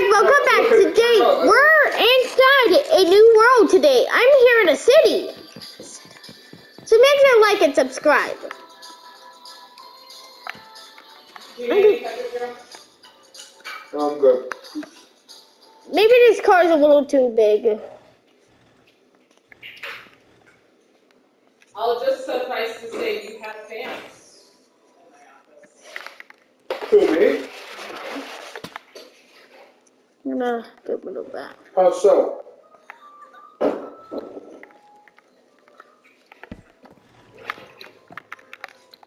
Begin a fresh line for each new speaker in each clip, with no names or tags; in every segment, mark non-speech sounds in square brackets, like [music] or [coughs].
guys, welcome back. Today we're inside a new world today. I'm here in a city. So make sure to like and subscribe.
I'm good.
Maybe this car is a little too big.
I'll just suffice to say you have fans.
Who, me?
I'm gonna get rid of that.
How so?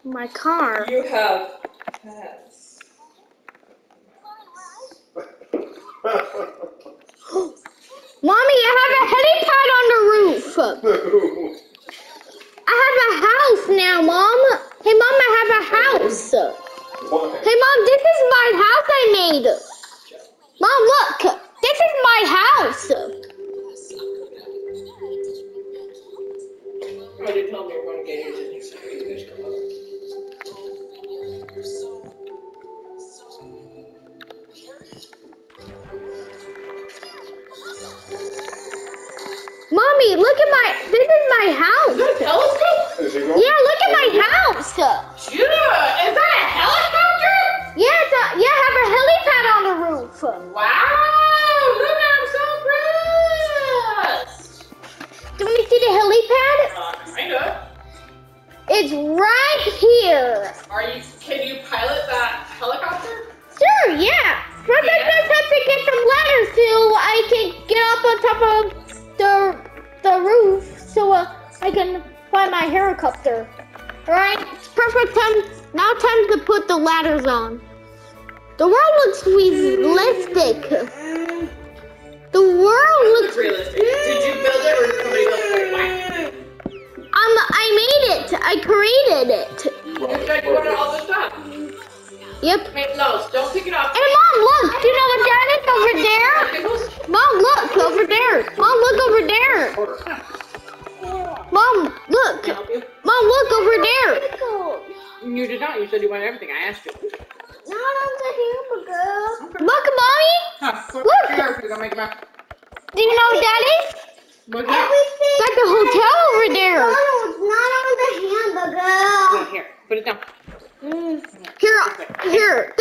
My car.
You have fans. [laughs]
Mommy, I have a helipad on the roof. [laughs] I have a house now, Mom. Hey, Mom, I have a house.
Why?
Hey, Mom, this is my house I made. Mom, look. This is my house.
They told me one game you didn't say you guys come up.
Mommy, look at my. This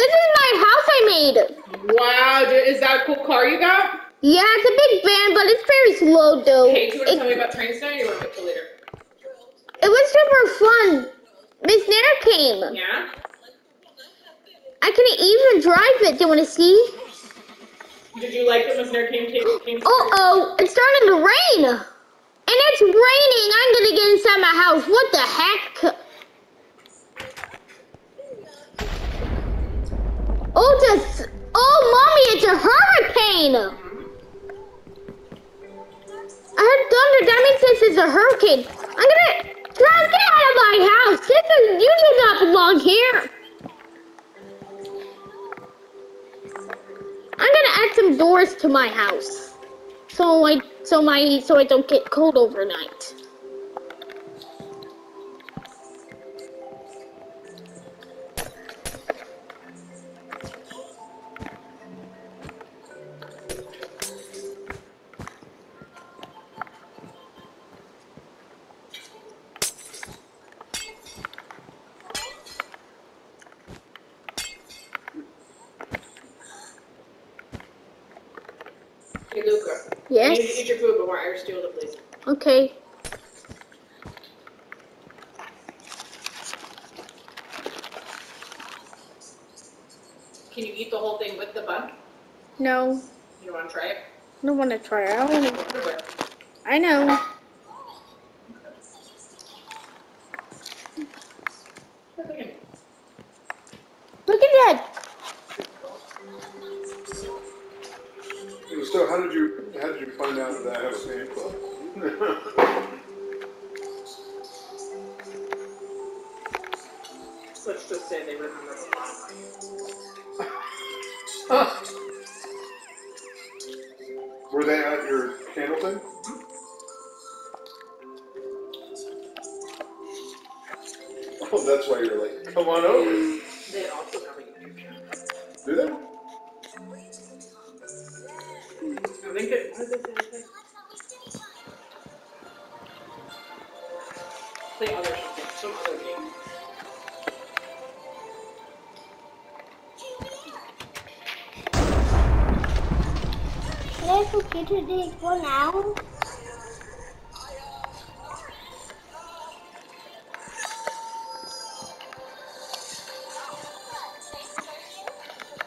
This
is my house I made.
Wow, is that a cool car you got?
Yeah, it's a big van, but it's very slow though.
Hey, do you want to
It,
tell me about trains now you want to till later?
it was super fun. Miss Nair came.
Yeah?
I can even drive it. Do you want to see?
Did you like that Miss Nair came, came, came to
Oh, oh, it's starting to rain. And it's raining. I'm going to get inside my house. What the heck? Oh, just, oh, mommy, it's a hurricane. I heard thunder. That means this is a hurricane. I'm gonna, Dad, get out of my house. This is, you do not belong here. I'm gonna add some doors to my house, so I so my so I don't get cold overnight.
Before I steal it, please.
Okay.
Can you eat the whole thing with the bun?
No,
You want to try it?
I don't want to try. it. I don't. Wanna,
Sure.
I know. Look at that.
So how did you how did you find out that I have a fan club?
Let's just say they remember a lot of
Were they at your candle thing? Mm-hmm. Oh, that's why you're like, come on over.
They also have a YouTube channel.
Do they?
Say? Play other some other game.
I forget to take one out?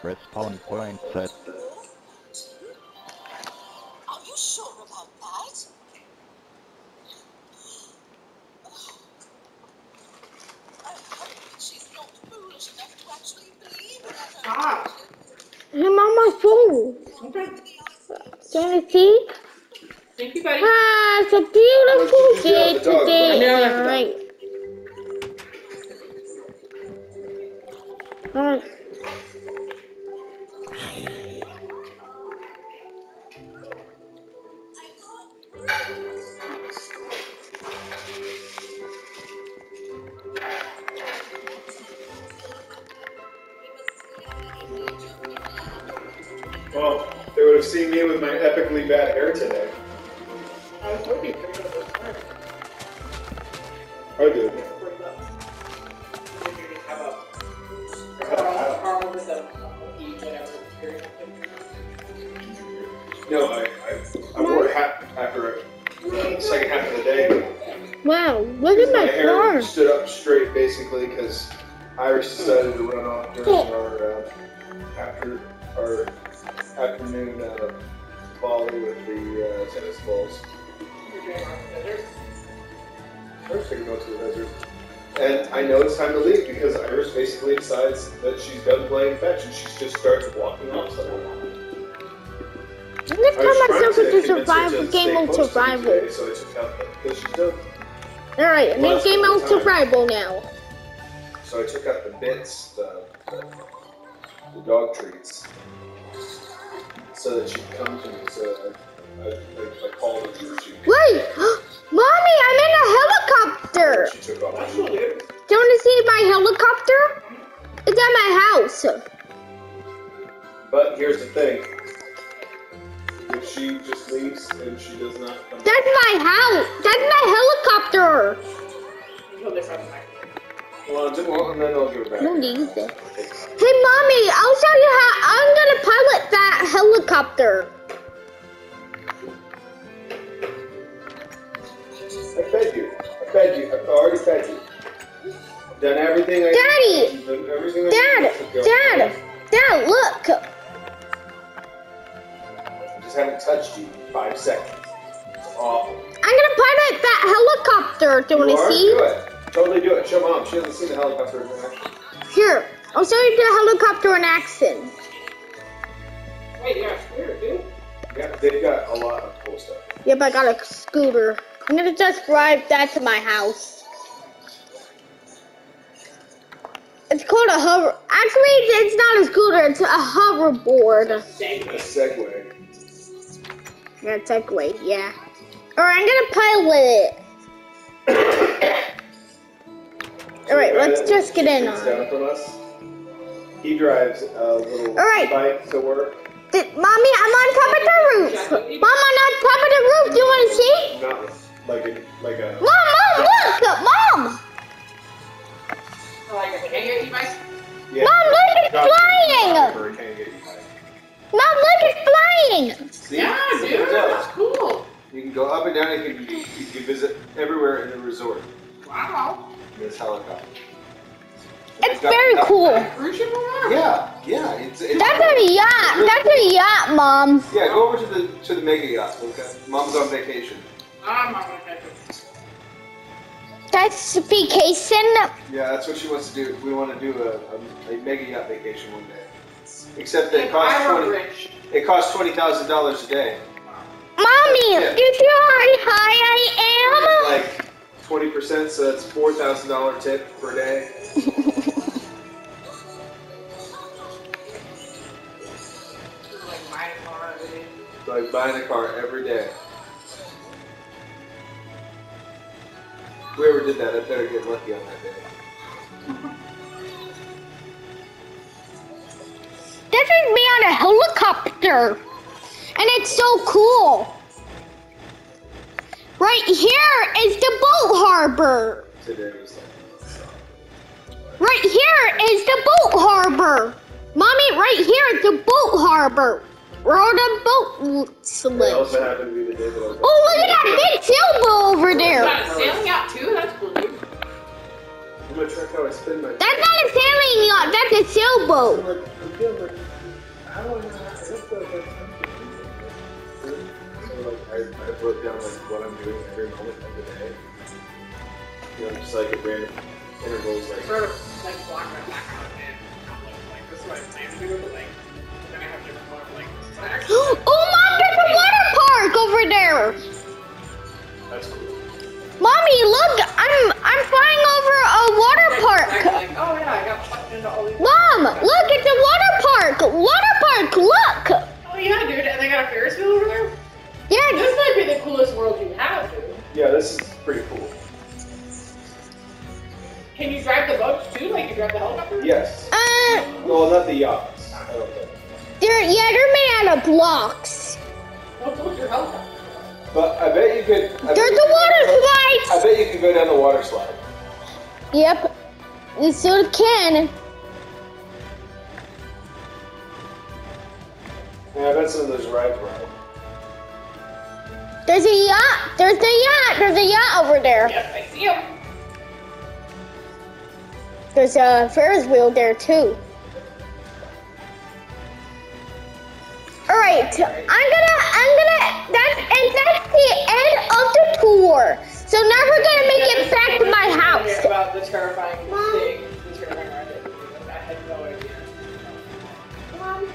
Respawn point set.
Volley with the uh, tennis balls.
You're doing on the desert.
First, I go to the desert. And I know it's time to leave because Iris basically decides that she's done playing fetch and she just starts walking off somewhere.
Next
I was
time I
trying
took
to
it to survival game
stay
mode
close to me
survival.
today, So I took out the, because she's done.
Alright, I'm in
Last
game
one
mode
time.
survival now.
So I took out the bits, the, the, the dog treats, so that she'd come to me. So I, I, I, I called her and she,
Wait! [gasps] Mommy, I'm in a helicopter!
she took off.
That's cool, dude.
Do you want to see my helicopter? It's at my house.
But here's the thing. If she just leaves and she does not come
That's my house. That's my helicopter.
Well, then, well, and then I'll give it back.
No need. Hey, mommy, I'll show you how I'm gonna pilot that helicopter.
I fed you. I fed you. I've already fed you. I've done everything I
Daddy!
Done everything I
Dad,
can to go.
Dad, Dad, look.
I just haven't touched you in five seconds. It's awful.
I'm gonna pilot that helicopter. Do you
You
wanna
are?
see?
Do it. Totally do it. Show mom. She hasn't seen the helicopter in action.
Here, oh, I'll show you the helicopter in action.
Wait, you got a scooter, dude?
Yeah, they've got a lot of cool stuff.
Yep, I got a scooter. I'm gonna just drive that to my house. It's called a hover. Actually, it's not a scooter. It's a hoverboard.
A Segway.
Yeah, Segway. Yeah. Alright, I'm gonna pilot it. [coughs] [coughs] Alright, let's just get in
Sits
on
down from us. He drives a little
All right.
bike to work.
Th- Mommy, I'm on top of the roof. Mom, I'm on top of the roof. Do you want to see?
Not like a like a.
Mom, Mom, look! Mom!
Oh, like a hang it, you guys?
Yeah.
Mom, look, it's
Not-
flying!
not for a can get you bike.
Mom, look, it's flying!
See?
Yeah, dude,
what it
that's cool.
You can go up and down. You can you can visit everywhere in the resort
Wow.
In this helicopter.
It's very cool.
Cruise ship or what?
Yeah, yeah. It's, it's
That's a yacht. That's a yacht, Mom.
Yeah, go over to the to the mega yacht. Okay, mom's on vacation.
I'm not gonna.
That's vacation.
Yeah, that's what she wants to do. We want to do a, a, a mega yacht vacation one day. Except that it costs twenty.
rich.
It costs twenty thousand dollars a day.
Mommy,
Yeah.
you see how high I am?
Like twenty percent, so that's four thousand dollar tip per day.
Like my car, dude.
Like buying a car every day. Whoever did that, I better get lucky on that day.
This is me on a helicopter. and it's so cool. Right here is the boat harbor.
Today
Right here is the boat harbor. Mommy, right here is the boat harbor. Where all the boats
It
live.
also happened to be the day that I was.
Oh, look at that big sailboat over there.
sailing yacht too? That's cool.
I'm gonna track how I spend my.
That's not a sailing yacht, that's a
I'm
sailboat.
I, I wrote down like what I'm doing every moment of the day. You know, just like at random intervals, like.
Sort of like block my background and I'm like, like this is what I plan to do with the. Then I have different color like this is actually [gasps]
Oh, mom, there's a water park over there.
That's cool.
Mommy, look, I'm I'm flying over a water park.
Like, oh yeah, I got sucked into all these.
Mom, look, it's a water park. Water park, look.
Oh yeah, dude, and they got a Ferris wheel over there.
Yeah,
This might be the coolest world you have, dude.
Yeah, this is pretty cool.
Can you drive the boats too? Like you drive the helicopter?
Yes.
uh,
Well, not the yachts. I
they're yeah, they're made out of blocks.
What's with your helicopter?
But I bet you could. I
There's
you
a
could-
water
I bet you could go down the water slide.
Yep, we still can.
Yeah, I bet some of those rides were.
There's a yacht. There's a yacht. There's a yacht over there.
Yes, I see him.
There's a Ferris wheel there too. All right, I'm gonna, I'm gonna. That's and that's the end of the tour. So now we're gonna make it back to my house.
About the terrifying thing, the terrifying ride. that we did. I had no idea.
Mom,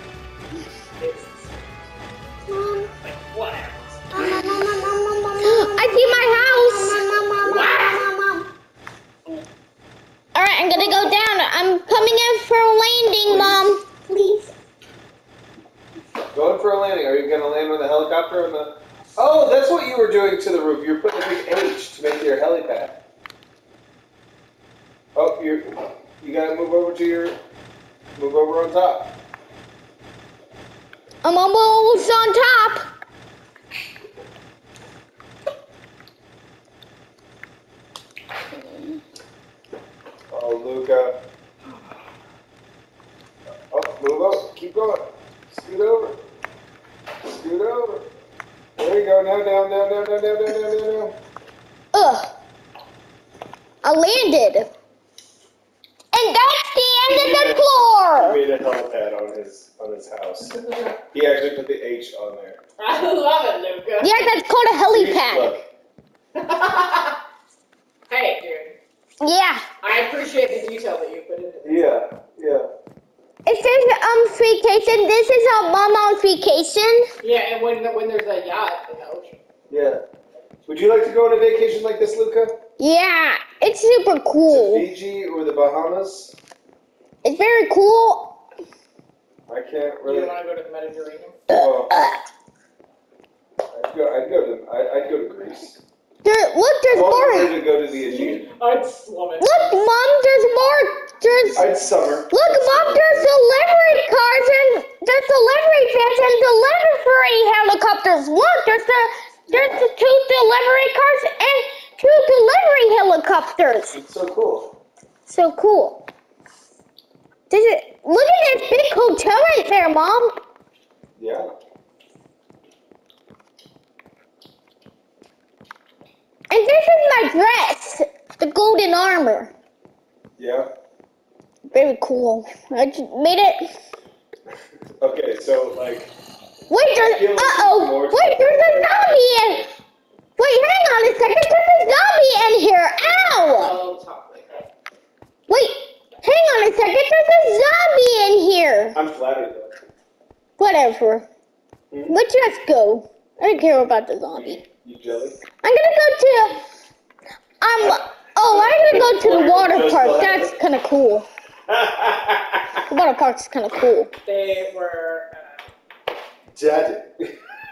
mom,
like what?
I see my house.
mom, mom, mom, mom, mom.
All right, I'm gonna go down. I'm coming in for a landing, mom.
Please.
Going for a landing. Are you gonna land with a helicopter or the? Oh, that's what you were doing to the roof. You're putting a big H to make your helipad. Oh, you you gotta move over to your move over on top.
I'm almost on top.
Oh, Luca. Up, move up. Keep going. Scoot over. Scoot over. There you go. Now down, down, down, down, down, down, down, down.
Ugh. I landed. And that's the end he of the
floor.
He
made a helipad on his on his house. he actually put the H on there. [laughs]
I love it, Luca.
Yeah, that's called a helipad.
Look. [laughs]
hey, dude.
Yeah.
I appreciate the detail that you put into this.
Yeah, yeah.
It says um vacation. This is a mom on vacation.
Yeah, and when when there's a yacht in the ocean.
Yeah. Would you like to go on a vacation like this, Luca?
Yeah, it's super
To
cool.
Fiji or the Bahamas?
It's very cool.
I can't really.
You
really.
want to go to the Mediterranean?
Well, I'd go. I'd go to. I, I'd go to Greece.
There, look, there's
Well,
more.
I'd to go to the Aegean.
I'd slum it.
Look, mom, there's more. There's
I'd summer.
look, mom, there's delivery cars and there's delivery vans and delivery helicopters. Look, there's the there's the two delivery cars and two delivery helicopters.
It's so cool.
So cool. This is, look at this big hotel right there, mom.
Yeah.
And this is my dress, the golden armor.
Yeah.
Very cool. I just made it.
Okay, so like.
Wait, there's,
like
uh-oh, wait, there's a zombie in, wait, hang on a second, there's a zombie in here, ow!
Oh, top like that.
Wait, hang on a second, there's a zombie in here.
I'm flattered though.
Whatever,
Hmm?
let's just go. I don't care about the zombie.
You jelly?
I'm gonna go to, um, oh, I'm gonna go to the water park, that's kinda cool. The water park's kinda cool.
They were uh,
Daddy.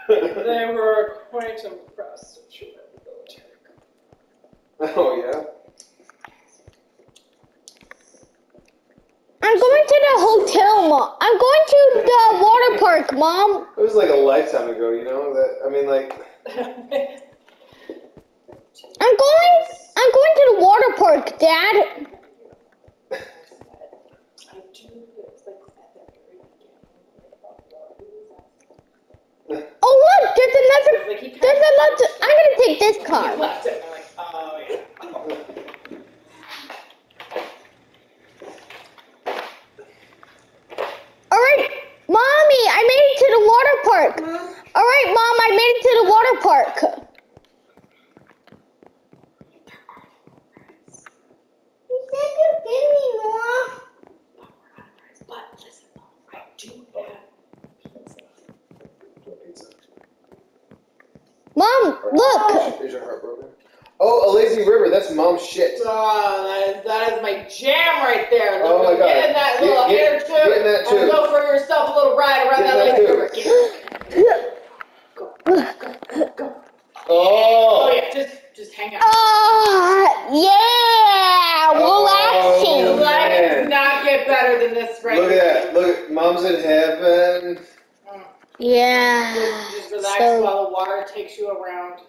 they were quite impressed with your military.
oh yeah.
I'm going to the hotel, mom. I'm going to the water park, mom.
It was like a lifetime ago, you know. That I mean, like, [laughs]
I'm going. I'm going to the water park, Dad. Oh look, there's another. There's another. I'm gonna take this car.
left it, and I'm like, oh, yeah.
All right, mommy, I made it to the water park. All right, mom, I made it to the water park.
You said you give me more.
But listen, I do have
Mom, look.
is your heart broken? Oh, a lazy river. That's mom's shit.
Oh, that is, that is my jam right there.
Oh my
Look,
God.
Get in that
Get-
little
get-
hair too.
get in that
and
too.
go for yourself a little ride around
Get
that
in
lake
that
river.
too.
Get it. Oh
Oh.
yeah, just just hang out.
Ah, yeah,
Oh,
relaxing.
Life
man.
does not get better than this right
Look at that. Look, at mom's in heaven.
Mm.
Yeah.
Just, just relax
So-
water takes you around.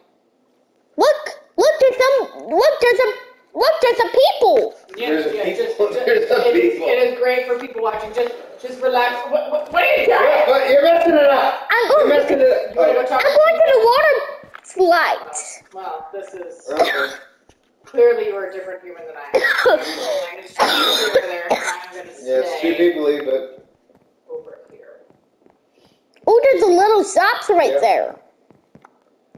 Look, look, there's some. Look, there's a. Look, there's a people.
Yeah,
There's a
yeah,
people-
just, just,
there's a
it is-
people.
it is great for people watching. Just just relax. What, what, what are you doing?
What? What? You're messing it up.
I'm
You're
going.
messing it up.
You wanna go.
I'm going to the water slides.
Well, this is
Okay.
clearly you are a different human than I am. [laughs] I'm gonna [laughs] just over there. I'm gonna
Yeah, it's too
stay
peoply, but
over here.
Oh, there's a little shops right
Yeah.
there.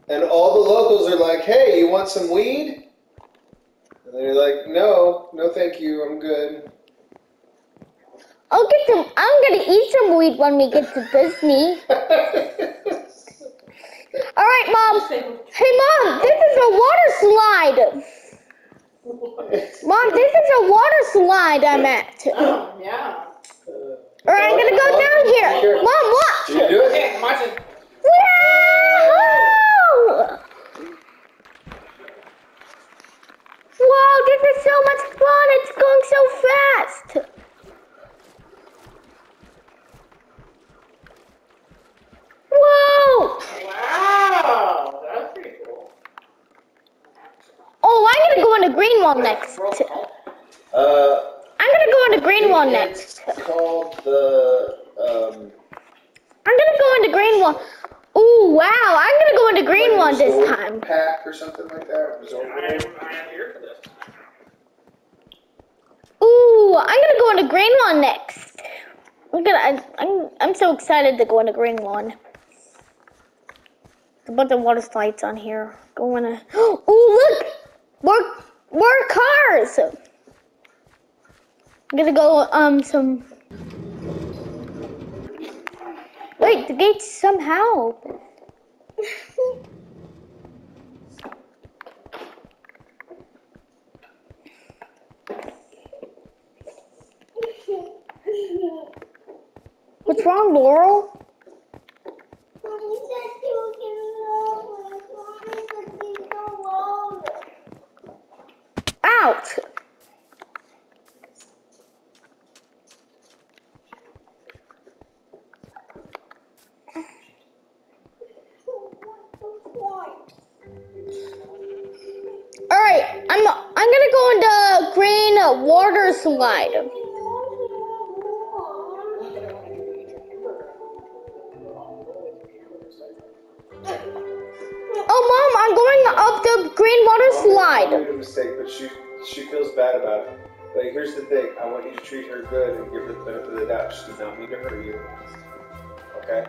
And all the locals are like, "Hey, you want some weed?" And they're like, "No, no, thank you. I'm good."
I'll get some. I'm gonna eat some weed when we get to Disney. [laughs] All right, mom. Hey, mom, this is a water slide. [laughs] Mom, this is a water slide I'm at.
Oh, yeah.
right, I'm gonna go down here. Mom, watch.
you do it?
Okay, I'm watching.
Wow! Wow, this is so much fun. It's going so fast. Whoa!
Wow, that's pretty cool.
Oh, I'm gonna go on the green one next.
Uh,
I'm gonna go on the green one next.
It's called the um.
I'm gonna go on the green one. Wow! I'm gonna go the green
like
one this time.
Pack or something like that. Resort
I am, I am here for this.
Ooh, I'm gonna go the green one next. I'm gonna. I, I'm. I'm so excited to go the green one. There's a bunch of water slides on here. Go on a. [gasps] Ooh, look! More, more cars. I'm gonna go um some. Wait, the gates somehow. open. [laughs] What's wrong, Laurel?
Mommy
slide. Oh, mom, I'm going up the green water
I
slide.
made a mistake, but she she feels bad about it. But here's the thing: I want you to treat her good and give her the benefit of the doubt. She did not mean to hurt you. Okay?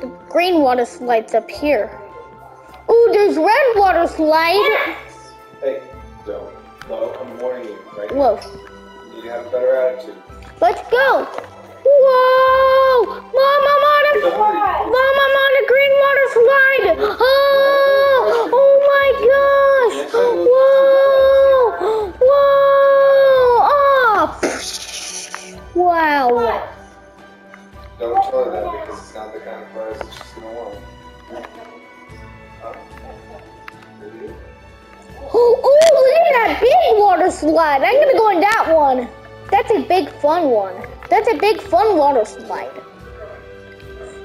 The green water slide's up here. Ooh, there's red water slide.
Hey, don't. No, I'm warning you right now. You have a better attitude.
Let's go. Whoa! Mom, I'm on a Mom, I'm on a green water slide. Oh, oh my gosh! Whoa! Whoa! Oh! Wow!
Don't tell her that because it's not the kind of prize that she's gonna want. Uh,
Oh, oh, look at that big water slide. I'm gonna go on that one. That's a big fun one. That's a big fun water slide.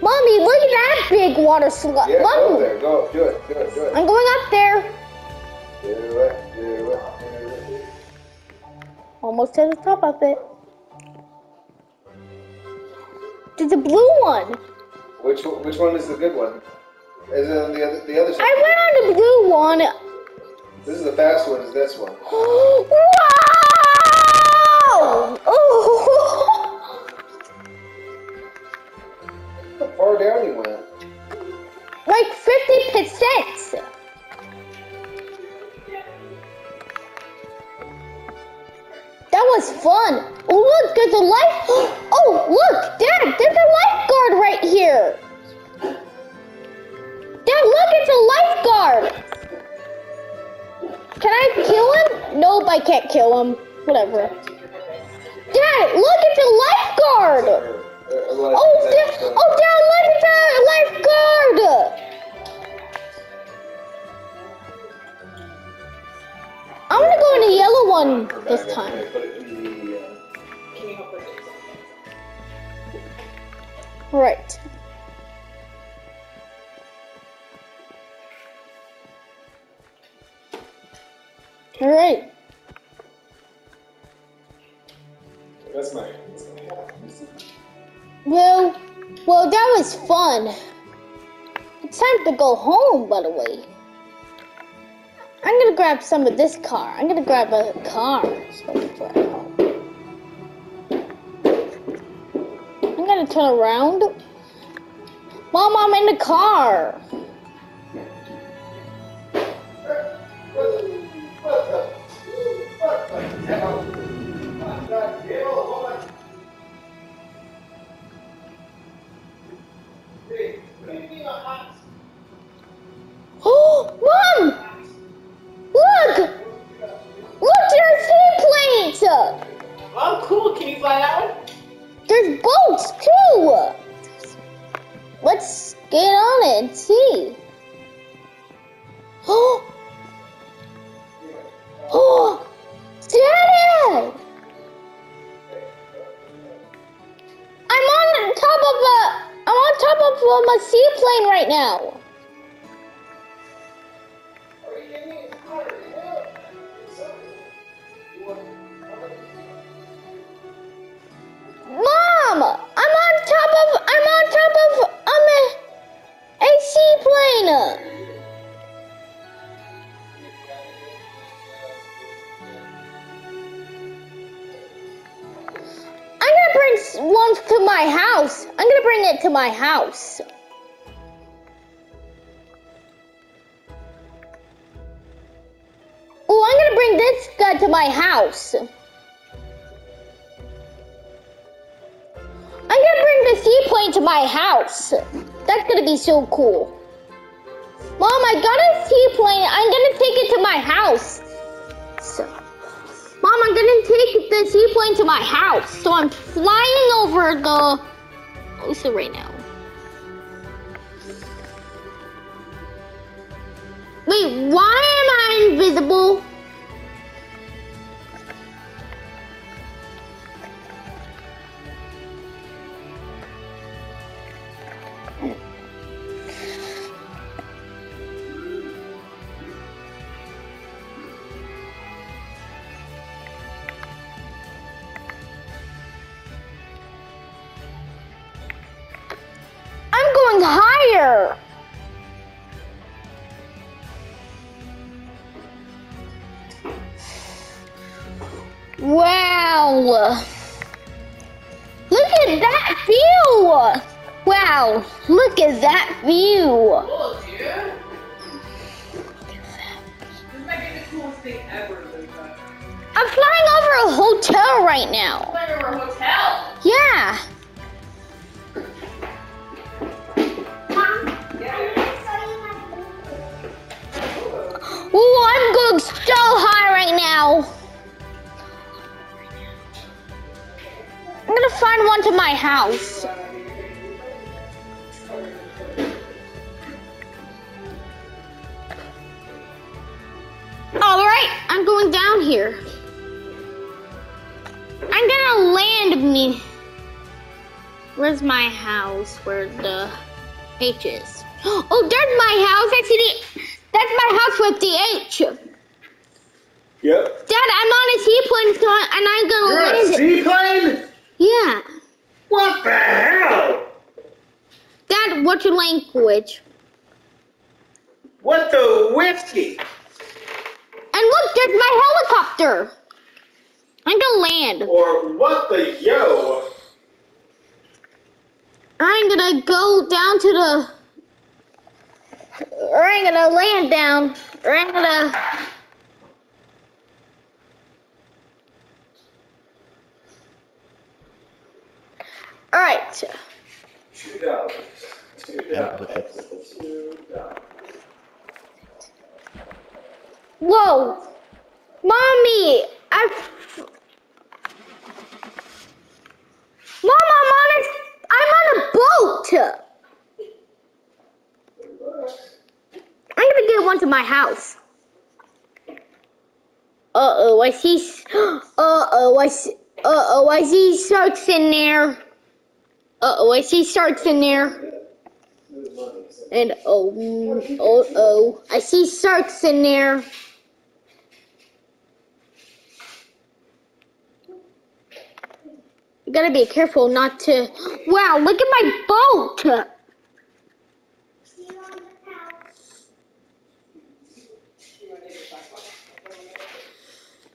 Mommy, look at that big water slide.
Yeah, go
Mommy,
there. Go. Do it. Do it. Do it.
I'm going up there.
Do it. Do it. Do it.
Almost to the top of it. There's a blue one.
Which one- which one is the good one? Is it on the other the other side?
I went on the blue one.
This is the fast one. Is this one? [gasps]
I grab some of this car. I'm gonna grab a car. I'm gonna turn around. Mom, I'm in the car. My house. Oh, I'm gonna bring this guy to my house. I'm gonna bring the seaplane to my house. That's gonna be so cool. Mom, I got a seaplane. I'm gonna take it to my house. So, Mom, I'm gonna take the seaplane to my house. So I'm flying over the ocean right now. Wait, why am I invisible? House. All right, I'm going down here. I'm gonna land me. Where's my house? Where the H is? [gasps] Oh, there's my house. I see the. That's my house with the H.
Yep.
Dad, I'm on a seaplane, so and I'm gonna
You're a
land it.
seaplane?
Yeah.
What the hell?
Dad, what's your language?
What the whiskey?
And look, there's my helicopter. I'm gonna land.
Or what the yo?
I'm gonna go down to the. Or I'm gonna land down. Or I'm gonna. Alright.
Two dollars. Two dollars. Two dollars.
Whoa! Mommy! I. Mom, I'm on a. I'm on a boat! I'm gonna get one to my house. Uh oh, I see. [gasps] Uh oh, I see. Uh oh, I see sharks in there. Uh oh, I see sharks in there. And oh, oh, oh, I see sharks in there. You gotta be careful not to. Wow, look at my boat!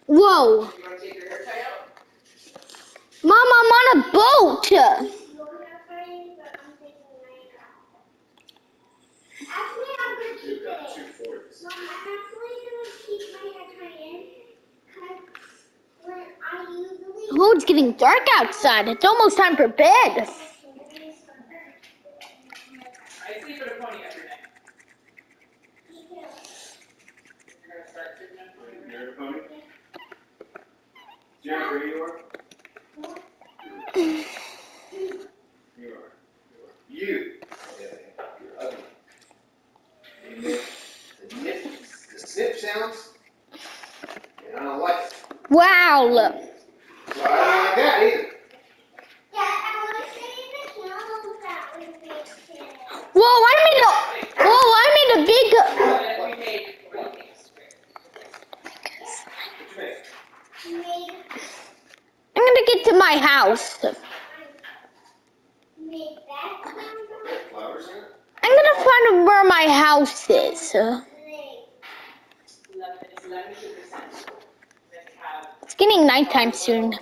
Whoa! Mom, I'm on a boat!
You're not afraid, but I'm taking my out. Actually, I'm gonna keep
You've got
it.
two forties.
I'm actually gonna keep my hair tied in. Cause when I usually.
Oh, it's getting dark outside. It's almost time for bed.
I sleep in a pony every night. You're gonna start sleeping in a pony every night?
You're a pony? Jack, where you are? You are. You are. You. Yeah, you're ugly. You nip, the nip, the snip sounds. And I don't like it.
Wow!
Well, I don't like that either.
Yeah, I wanna say the candles that we made.
Whoa, I'm in a. Whoa, I'm in a big.
Uh, we made, we made
What you make?
We made,
I'm gonna get to my house.
made that candle.
Put flowers in it?
I'm gonna find where my house is. Uh,
eleven, it's eleven-two percent. Then we have.
It's getting nighttime soon.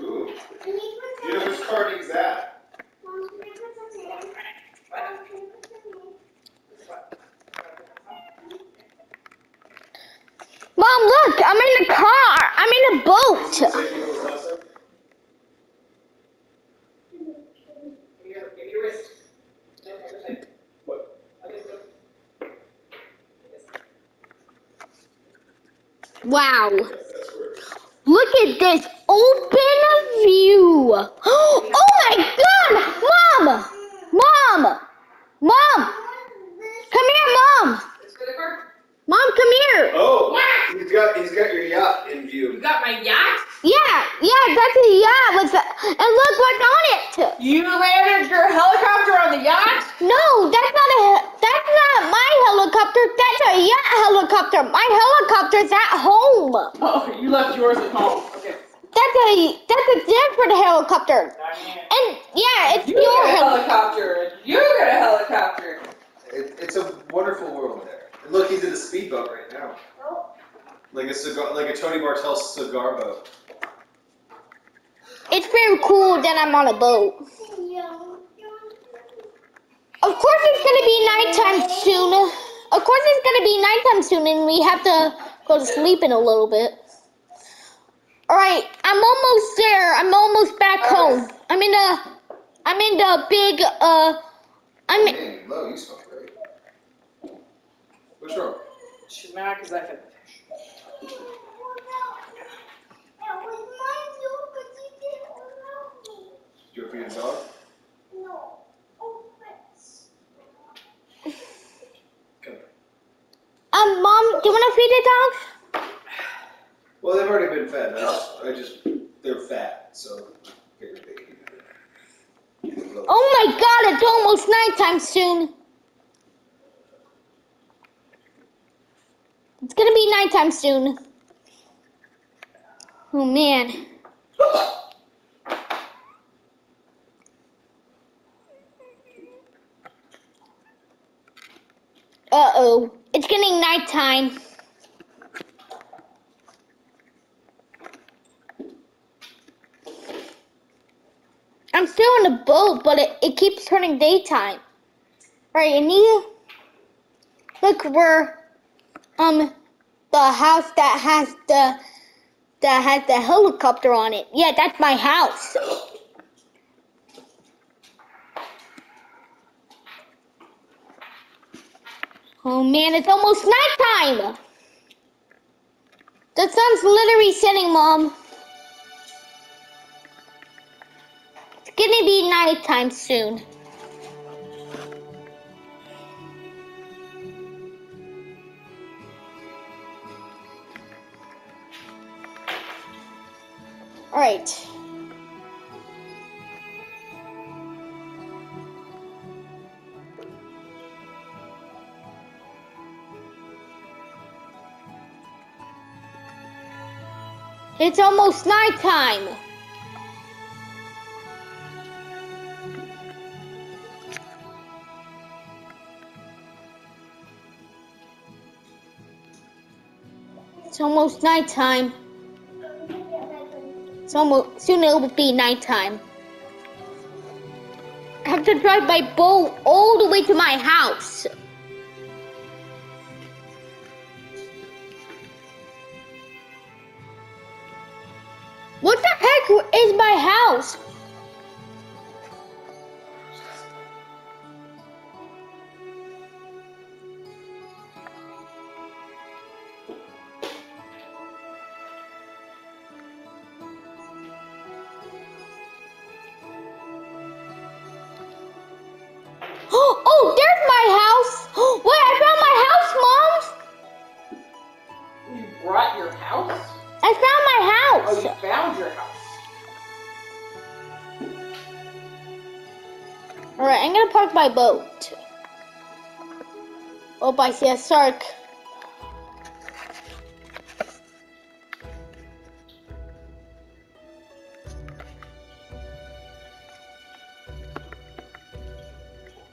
Ooh.
Can you put
You know
some,
whose carving's that?
Mom, can you put some in? Mom, can you put some in?
Mom, look! I'm in a car! I'm in a boat!
Say you know what's up?
Give me your, give me your wrist. No, other side.
What?
Other side.
Wow.
Yes, that's where.
Look at this open view. Oh my god! Mom! Mom! Mom! Come here, Mom!
Let's go to the car.
Mom, come here!
Oh, he's got he's got your yacht in
You got my yacht?
Yeah, yeah, that's a yacht with a, and look what's on it!
You landed your helicopter on the yacht?
No, that's not a that's not my helicopter, that's a yacht helicopter. My helicopter's at home.
Oh, you left yours at home. Okay.
That's a that's a different helicopter. And yeah, it's
You
your
got a
helicopter.
helicopter. You got a helicopter.
It, it's a wonderful world there. And look, he's in a speedboat right now. Like a cigar, like a Tony Bartel cigar boat.
It's very cool that I'm on a boat. Of course it's gonna be nighttime soon. Of course it's gonna be nighttime soon and we have to go to sleep in a little bit. Alright, I'm almost there. I'm almost back home. I'm in the I'm in the big uh I'm
Man, low, you smell great. What's wrong?
She's mad because I fed the fish.
That was mine too, but you didn't allow me.
You ever feed a dog?
No. Oh, but.
Come here.
um mom, do you wanna feed the dogs?
Well, they've already been fed. I just, they're fat, so I figured they eat it.
Oh my god, it's almost nighttime soon. It's gonna be nighttime soon. Oh man. Uh oh. It's getting nighttime. I'm still in the boat, but it, it keeps turning daytime. Right, and you look, we're um the house that has the that has the helicopter on it. Yeah, that's my house. Oh man, it's almost nighttime. The sun's literally setting, Mom. It's gonna be nighttime soon. Alright. It's almost nighttime. It's almost nighttime. It's almost soon it will be nighttime. I have to drive my boat all the way to my house. My boat. Oh, I see a shark.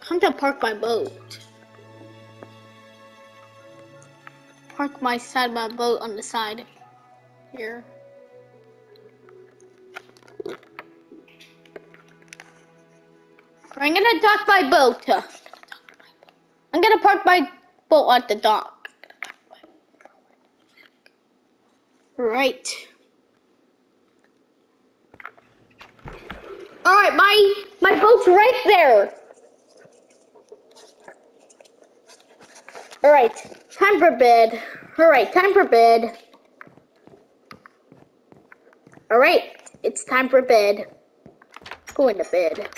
Come to park my boat. Park my side my boat on the side. Here. I'm gonna dock my boat. I'm gonna park my boat at the dock. Right. Alright, my my boat's right there. Alright, time for bed. Alright, time for bed. Alright, it's time for bed. Going to bed.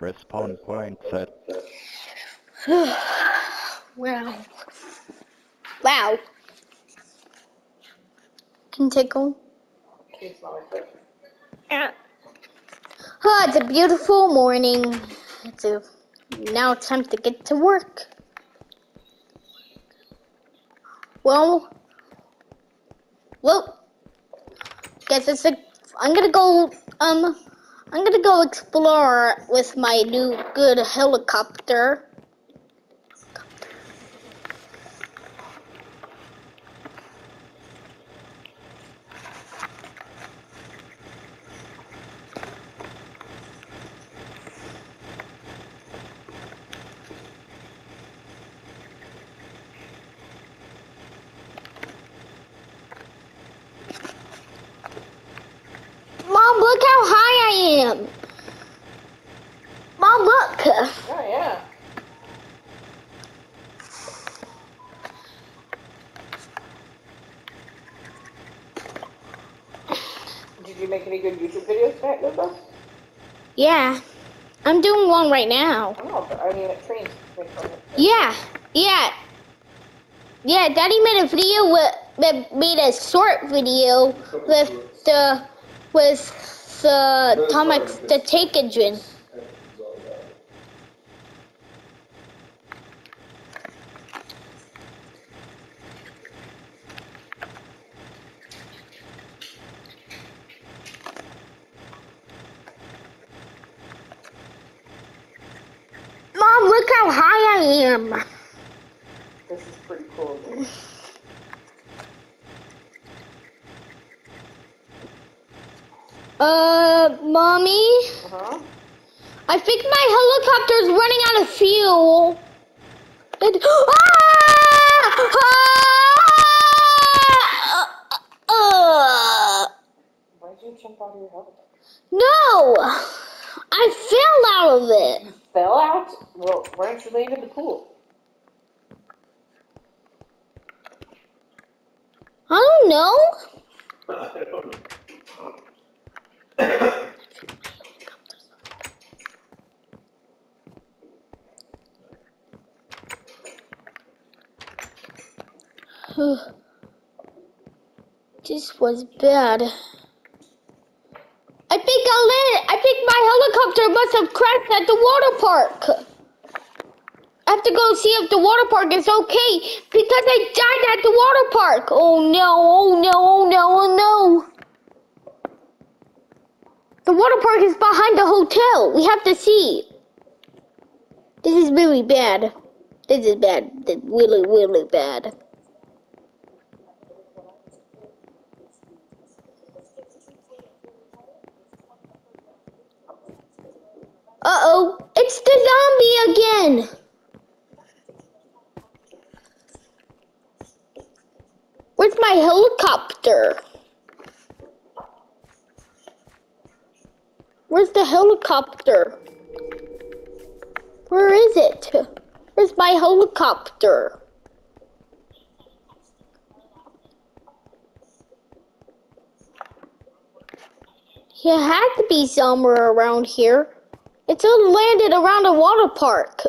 Respawn point set.
wow. Wow. Can tickle.
Can you smell my foot?
Ah, it's a beautiful morning. It's a now it's time to get to work. Well, well, guess it's a. I'm gonna go. Um, I'm gonna go explore with my new good helicopter. Mom, look how high I am. Mom, look.
Oh, yeah. Did you make any good YouTube videos tonight, Lupa?
Yeah, I'm doing one right now.
Oh, but I mean, it trains. trains from it.
Yeah, yeah, yeah. Daddy made a video with made a short video with the with the atomic, the take engine.
That's what it's all about.
Mom, look how high I am.
This is pretty cool.
Uh, mommy,
Uh-huh.
I think my helicopter's running out of fuel. It, [gasps] ah! Ah! Uh,
Why'd you jump out of your helicopter?
no, I fell out of it.
Fell out? Well, why don't you in the pool?
I don't know.
I don't know.
this was bad. I think I landed. I think my helicopter must have crashed at the water park. I have to go see if the water park is okay because I died at the water park. Oh no, oh no, oh no, oh no. The water park is behind the hotel. We have to see. This is really bad. This is bad. This is really, really bad. Uh-oh, it's the zombie again. Where's my helicopter? Where's the helicopter? Where is it? Where's my helicopter? It had to be somewhere around here. It's all landed around a water park.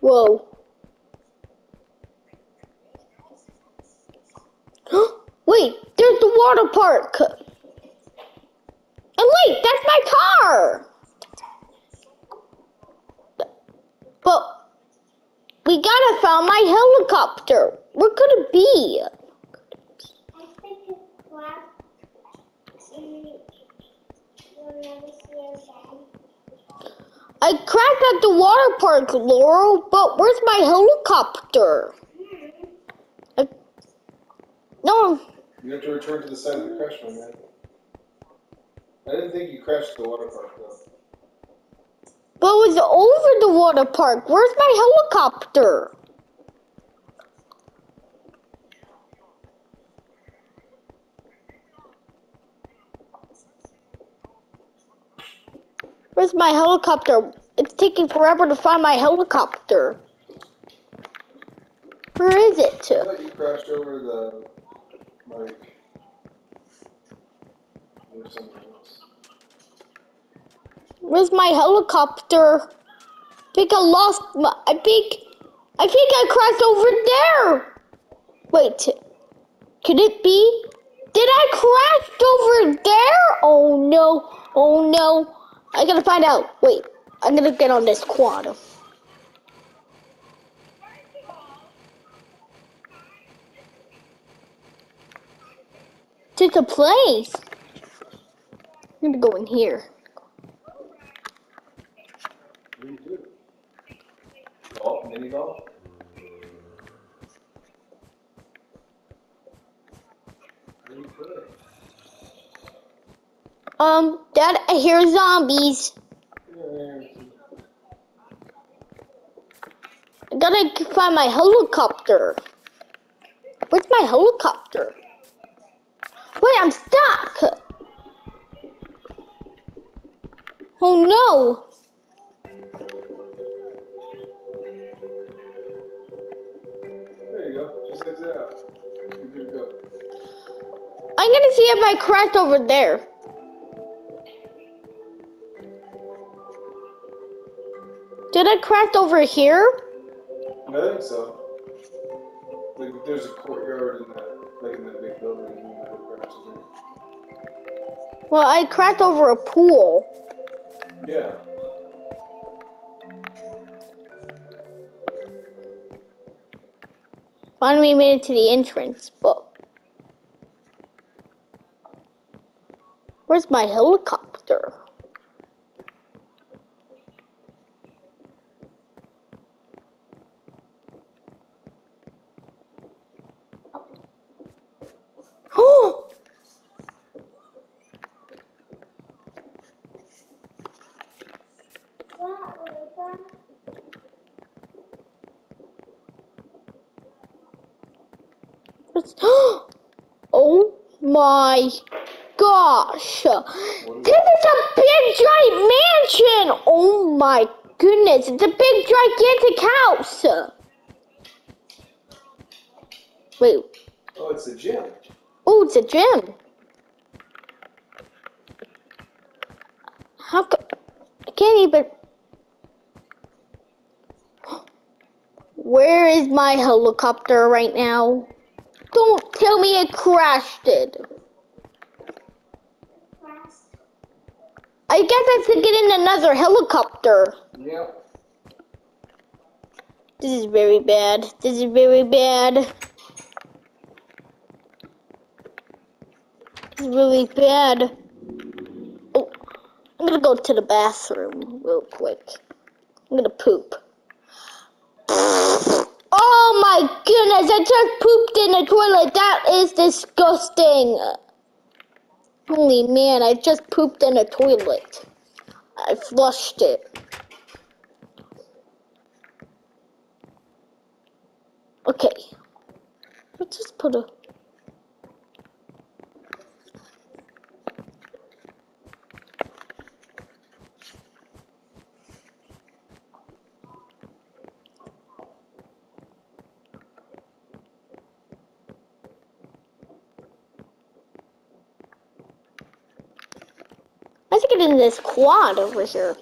Whoa. [gasps] wait, there's the water park. And wait, that's my car. But we my helicopter. Where could it be?
I think it's black. And you'll never see it again.
I crashed at the water park, Laurel, but where's my helicopter? I, no,
You have to return to the side of the crash, my man. I didn't think you crashed the water park though.
but it was over the water park. Where's my helicopter? Where's my helicopter? It's taking forever to find my helicopter. Where is it?
I thought you crashed over the like or something else.
Where's my helicopter? I think I lost my. I think. I think I crashed over there. Wait. Could it be? Did I crash over there? Oh no. Oh no. I gotta find out. Wait. I'm gonna get on this quad. To a place. I'm gonna go in here. Um, Dad, I hear zombies. I gotta find my helicopter. Where's my helicopter? Wait, I'm stuck. Oh no.
There you go. Just out. You're good to go.
I'm gonna see if I crashed over there. Did I crack over here?
I think so. Like, there's a courtyard in that, like in that big building, you might have in
Well, I cracked over a pool.
Yeah.
Finally made it to the entrance, but where's my helicopter? Oh!
What was that?
What's- [gasps] Oh my gosh! This is a big giant mansion! Oh my goodness, it's a big gigantic house! Wait,
Oh, it's a gym.
oh, it's a gym. How co- I can't even. [gasps] Where is my helicopter right now? Don't tell me it crashed it. I guess I have to get in another helicopter.
Yep.
This is very bad. This is very bad. This is really bad. Oh, I'm gonna go to the bathroom real quick. I'm gonna poop. Oh my goodness, I just pooped in the toilet. That is disgusting. Holy man, I just pooped in a toilet. I flushed it. Okay. Let's just put a. this quad over here.